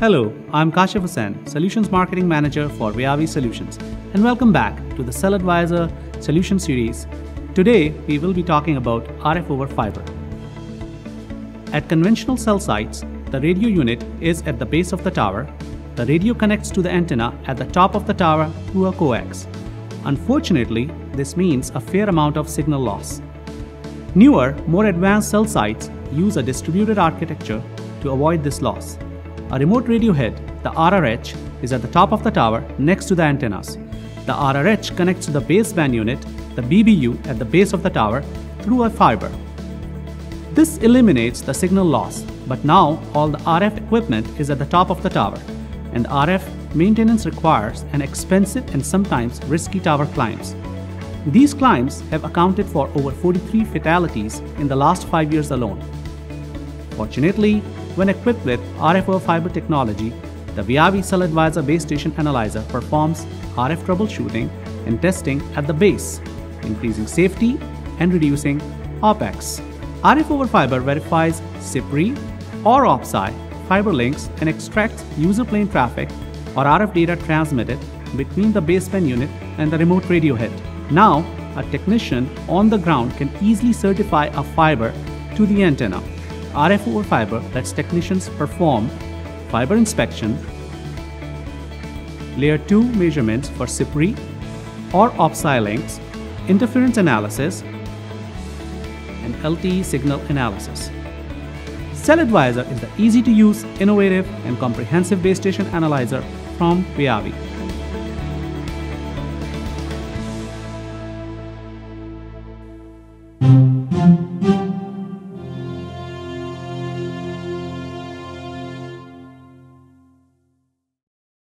Hello, I'm Kashif Hussain, Solutions Marketing Manager for Viavi Solutions, and welcome back to the CellAdvisor Solution Series. Today, we will be talking about RF over fiber. At conventional cell sites, the radio unit is at the base of the tower. The radio connects to the antenna at the top of the tower through a coax. Unfortunately, this means a fair amount of signal loss. Newer, more advanced cell sites use a distributed architecture to avoid this loss. A remote radio head, the RRH, is at the top of the tower next to the antennas. The RRH connects to the baseband unit, the BBU, at the base of the tower through a fiber. This eliminates the signal loss, but now all the RF equipment is at the top of the tower, and RF maintenance requires an expensive and sometimes risky tower climbs. These climbs have accounted for over 43 fatalities in the last five years alone. Fortunately, when equipped with RF fiber technology, the Viavi CellAdvisor base station analyzer performs RF troubleshooting and testing at the base, increasing safety and reducing OPEX. RF over fiber verifies CPRI or OBSAI fiber links and extracts user plane traffic or RF data transmitted between the baseband unit and the remote radio head. Now, a technician on the ground can easily certify a fiber to the antenna RF over fiber lets technicians perform fiber inspection, layer 2 measurements for CPRI or OBSAI links, interference analysis, and LTE signal analysis. CellAdvisor is the easy to use, innovative, and comprehensive base station analyzer from Viavi.